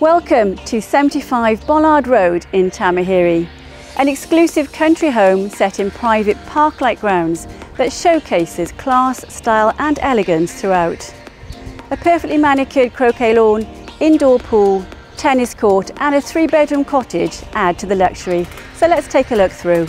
Welcome to 75 Bollard Road in Tamahere, an exclusive country home set in private park-like grounds that showcases class, style and elegance throughout. A perfectly manicured croquet lawn, indoor pool, tennis court and a three bedroom cottage add to the luxury, so let's take a look through.